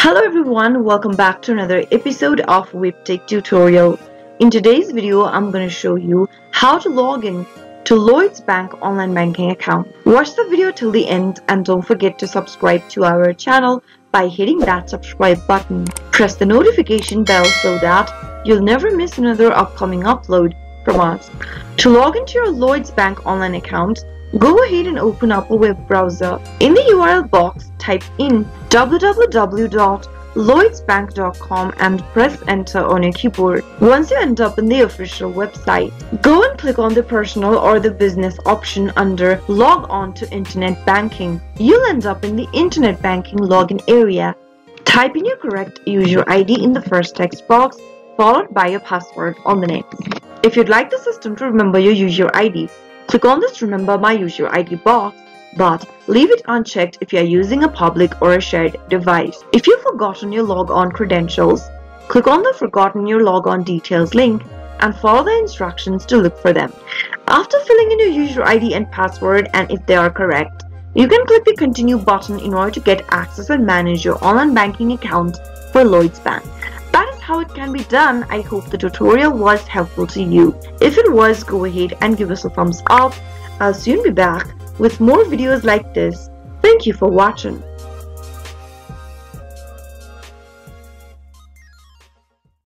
Hello everyone, welcome back to another episode of WebTech tutorial. In today's video, I'm going to show you how to log in to Lloyds Bank online banking account. Watch the video till the end and don't forget to subscribe to our channel by hitting that subscribe button. Press the notification bell so that you'll never miss another upcoming upload from us. To log into your Lloyds Bank online account, Go ahead and open up a web browser. In the URL box, type in www.lloydsbank.com and press enter on your keyboard. Once you end up in the official website, go and click on the personal or the business option under log on to internet banking. You'll end up in the internet banking login area. Type in your correct user ID in the first text box followed by your password on the next. If you'd like the system to remember your user ID, Click on this Remember My User ID box, but leave it unchecked if you are using a public or a shared device. If you've forgotten your logon credentials, click on the Forgotten Your Logon Details link and follow the instructions to look for them. After filling in your user ID and password and if they are correct, you can click the Continue button in order to get access and manage your online banking account for Lloyds Bank how it can be done. I hope the tutorial was helpful to you. If it was, go ahead and give us a thumbs up. I'll soon be back with more videos like this. Thank you for watching.